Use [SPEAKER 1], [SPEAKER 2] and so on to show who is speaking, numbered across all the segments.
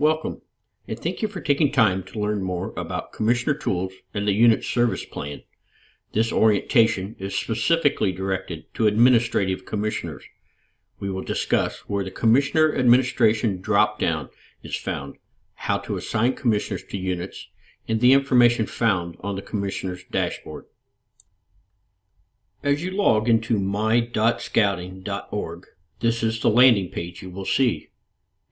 [SPEAKER 1] Welcome, and thank you for taking time to learn more about Commissioner Tools and the Unit Service Plan. This orientation is specifically directed to administrative commissioners. We will discuss where the Commissioner Administration drop-down is found, how to assign commissioners to units, and the information found on the Commissioner's dashboard. As you log into my.scouting.org, this is the landing page you will see.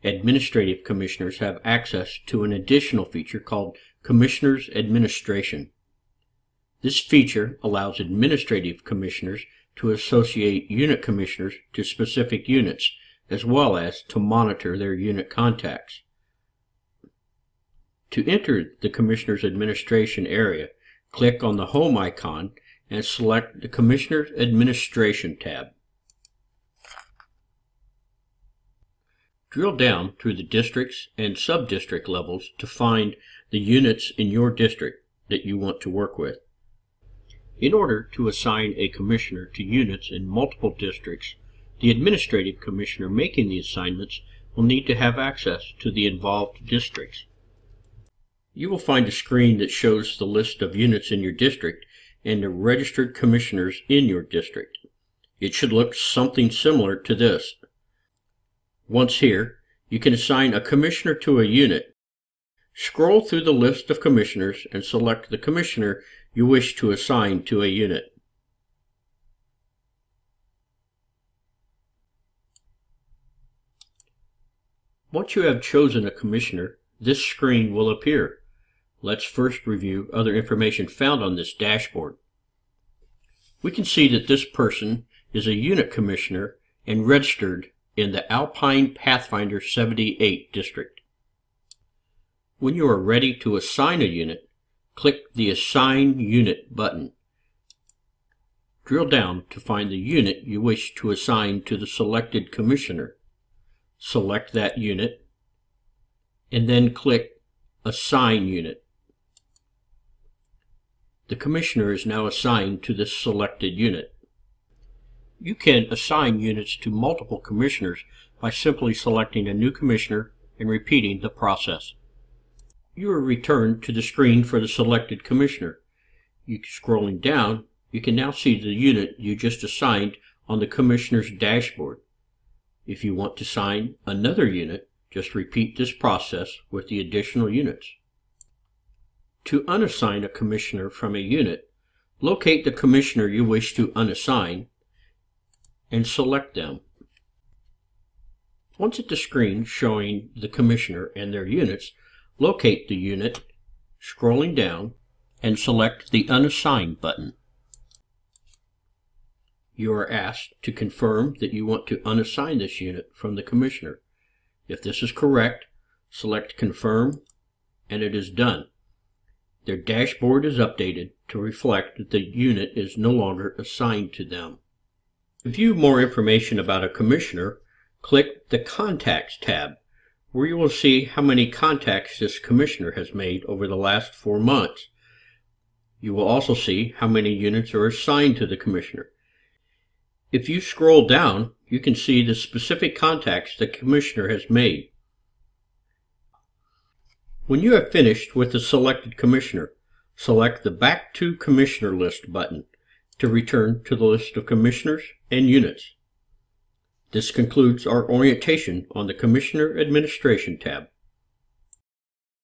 [SPEAKER 1] Administrative commissioners have access to an additional feature called Commissioners Administration. This feature allows administrative commissioners to associate unit commissioners to specific units, as well as to monitor their unit contacts. To enter the Commissioners Administration area, click on the Home icon and select the Commissioners Administration tab. Drill down through the districts and sub-district levels to find the units in your district that you want to work with. In order to assign a commissioner to units in multiple districts, the administrative commissioner making the assignments will need to have access to the involved districts. You will find a screen that shows the list of units in your district and the registered commissioners in your district. It should look something similar to this. Once here, you can assign a commissioner to a unit. Scroll through the list of commissioners and select the commissioner you wish to assign to a unit. Once you have chosen a commissioner, this screen will appear. Let's first review other information found on this dashboard. We can see that this person is a unit commissioner and registered in the Alpine Pathfinder 78 district. When you are ready to assign a unit, click the Assign Unit button. Drill down to find the unit you wish to assign to the selected commissioner. Select that unit, and then click Assign Unit. The commissioner is now assigned to this selected unit. You can assign units to multiple commissioners by simply selecting a new commissioner and repeating the process. You are returned to the screen for the selected commissioner. You, scrolling down, you can now see the unit you just assigned on the commissioner's dashboard. If you want to assign another unit, just repeat this process with the additional units. To unassign a commissioner from a unit, locate the commissioner you wish to unassign and select them. Once at the screen showing the commissioner and their units, locate the unit, scrolling down, and select the Unassign button. You are asked to confirm that you want to unassign this unit from the commissioner. If this is correct, select Confirm, and it is done. Their dashboard is updated to reflect that the unit is no longer assigned to them. To view more information about a commissioner, click the Contacts tab, where you will see how many contacts this commissioner has made over the last four months. You will also see how many units are assigned to the commissioner. If you scroll down, you can see the specific contacts the commissioner has made. When you have finished with the selected commissioner, select the Back to Commissioner List button to return to the list of commissioners and units. This concludes our orientation on the Commissioner Administration tab.